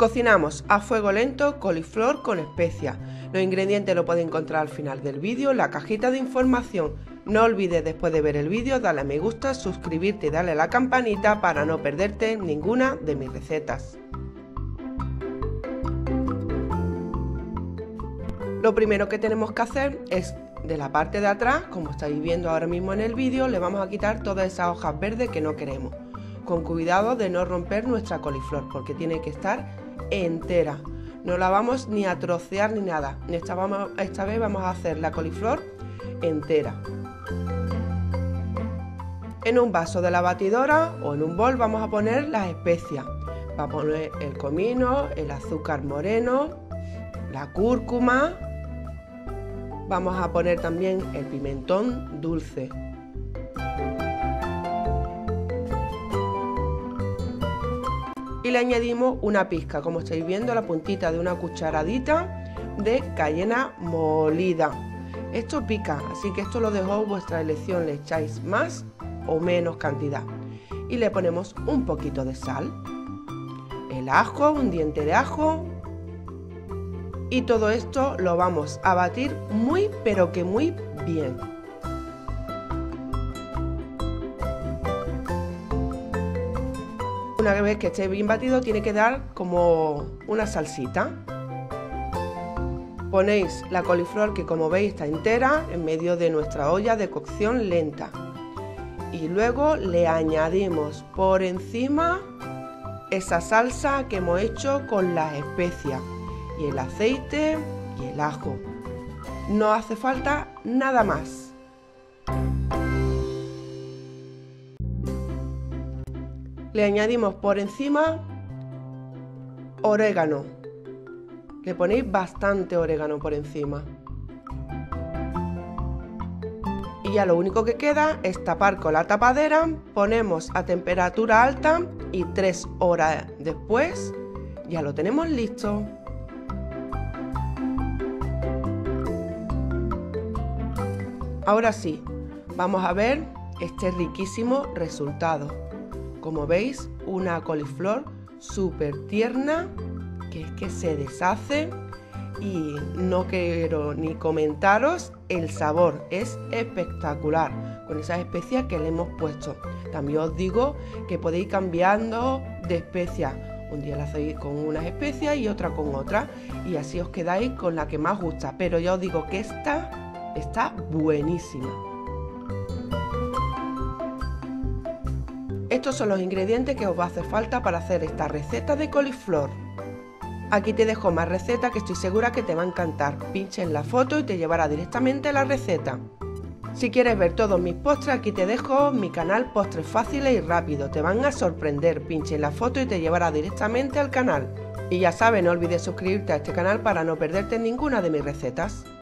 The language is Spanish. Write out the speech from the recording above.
Cocinamos a fuego lento coliflor con especias. Los ingredientes lo puedes encontrar al final del vídeo en la cajita de información. No olvides después de ver el vídeo darle a me gusta, suscribirte y darle a la campanita para no perderte ninguna de mis recetas. Lo primero que tenemos que hacer es de la parte de atrás, como estáis viendo ahora mismo en el vídeo, le vamos a quitar todas esas hojas verdes que no queremos. Con cuidado de no romper nuestra coliflor, porque tiene que estar entera. No la vamos ni a trocear ni nada. Esta, vamos, esta vez vamos a hacer la coliflor entera. En un vaso de la batidora o en un bol vamos a poner las especias. Va a poner el comino, el azúcar moreno, la cúrcuma, Vamos a poner también el pimentón dulce. Y le añadimos una pizca, como estáis viendo, la puntita de una cucharadita de cayena molida. Esto pica, así que esto lo dejo vuestra elección, le echáis más o menos cantidad. Y le ponemos un poquito de sal, el ajo, un diente de ajo, y todo esto lo vamos a batir muy pero que muy bien. Una vez que esté bien batido tiene que dar como una salsita. Ponéis la coliflor que como veis está entera en medio de nuestra olla de cocción lenta. Y luego le añadimos por encima esa salsa que hemos hecho con las especias y el aceite y el ajo. No hace falta nada más. Le añadimos por encima orégano. Le ponéis bastante orégano por encima. Y ya lo único que queda es tapar con la tapadera, ponemos a temperatura alta y tres horas después ya lo tenemos listo. Ahora sí, vamos a ver este riquísimo resultado. Como veis, una coliflor súper tierna, que es que se deshace y no quiero ni comentaros el sabor, es espectacular con esas especias que le hemos puesto. También os digo que podéis cambiando de especias. Un día la hacéis con unas especias y otra con otra y así os quedáis con la que más gusta. Pero ya os digo que esta Está buenísima. Estos son los ingredientes que os va a hacer falta para hacer esta receta de coliflor. Aquí te dejo más recetas que estoy segura que te va a encantar. Pincha en la foto y te llevará directamente a la receta. Si quieres ver todos mis postres, aquí te dejo mi canal Postres Fáciles y Rápidos. Te van a sorprender. Pincha en la foto y te llevará directamente al canal. Y ya sabes, no olvides suscribirte a este canal para no perderte ninguna de mis recetas.